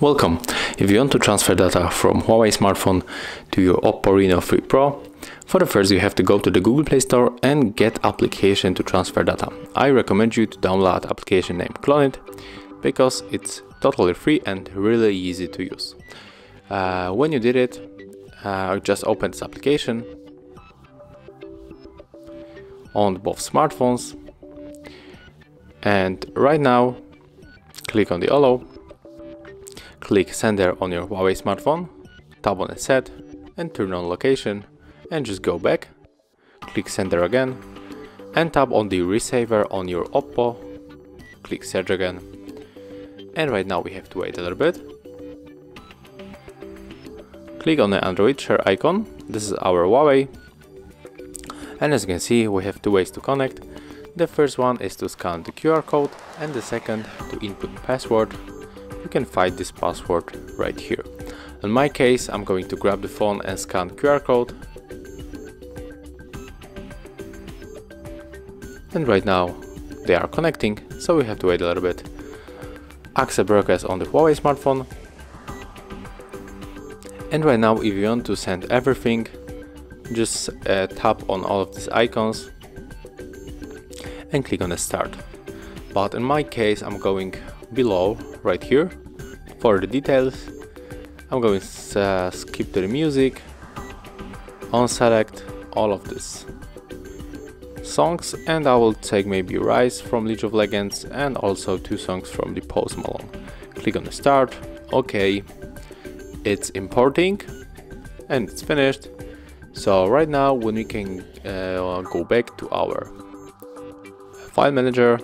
Welcome! If you want to transfer data from Huawei smartphone to your Oppo Reno 3 Pro, for the first you have to go to the Google Play Store and get application to transfer data. I recommend you to download application named CLONEit because it's totally free and really easy to use. Uh, when you did it, uh, just open this application on both smartphones and right now click on the allow Click sender on your Huawei smartphone, tap on set and turn on location and just go back. Click sender again and tap on the receiver on your Oppo. Click search again. And right now we have to wait a little bit. Click on the Android share icon. This is our Huawei. And as you can see, we have two ways to connect. The first one is to scan the QR code and the second to input the password you can find this password right here. In my case, I'm going to grab the phone and scan QR code. And right now they are connecting, so we have to wait a little bit. Accept broadcast on the Huawei smartphone. And right now, if you want to send everything, just uh, tap on all of these icons and click on the start. But in my case, I'm going below right here. For the details I'm going to uh, skip to the music unselect all of this. Songs and I will take maybe Rise from League of Legends and also two songs from the Post Malone. Click on the start okay. It's importing and it's finished. So right now when we can uh, go back to our file manager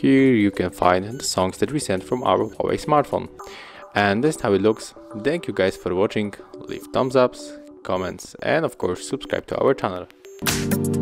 here you can find the songs that we sent from our Huawei smartphone. And this is how it looks. Thank you guys for watching, leave thumbs ups, comments and of course subscribe to our channel.